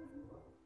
Mm-hmm.